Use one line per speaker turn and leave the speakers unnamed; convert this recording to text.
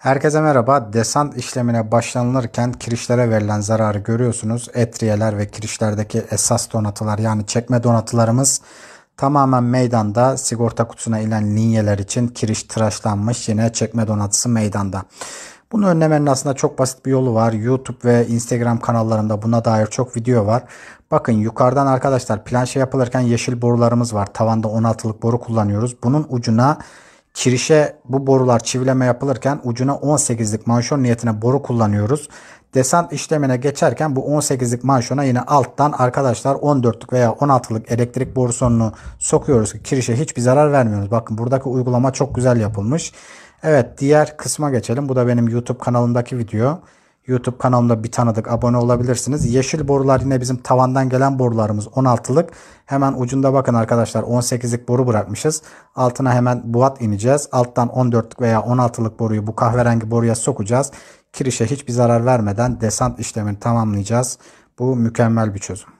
Herkese merhaba. Desant işlemine başlanılırken kirişlere verilen zararı görüyorsunuz. Etriyeler ve kirişlerdeki esas donatılar yani çekme donatılarımız tamamen meydanda. Sigorta kutusuna inen linyeler için kiriş tıraşlanmış. Yine çekme donatısı meydanda. Bunu önlemenin aslında çok basit bir yolu var. YouTube ve Instagram kanallarımda buna dair çok video var. Bakın yukarıdan arkadaşlar planşe yapılırken yeşil borularımız var. Tavanda 16'lık boru kullanıyoruz. Bunun ucuna kirişe bu borular çivileme yapılırken ucuna 18'lik manşon niyetine boru kullanıyoruz. Desant işlemine geçerken bu 18'lik manşona yine alttan arkadaşlar 14'lük veya 16'lık elektrik boru sonunu sokuyoruz ki kirişe hiçbir zarar vermiyoruz. Bakın buradaki uygulama çok güzel yapılmış. Evet diğer kısma geçelim. Bu da benim YouTube kanalımdaki video. YouTube kanalımda bir tanıdık abone olabilirsiniz. Yeşil borular yine bizim tavandan gelen borularımız 16'lık. Hemen ucunda bakın arkadaşlar 18'lik boru bırakmışız. Altına hemen buat ineceğiz. Alttan 14'lük veya 16'lık boruyu bu kahverengi boruya sokacağız. Kirişe hiçbir zarar vermeden desant işlemini tamamlayacağız. Bu mükemmel bir çözüm.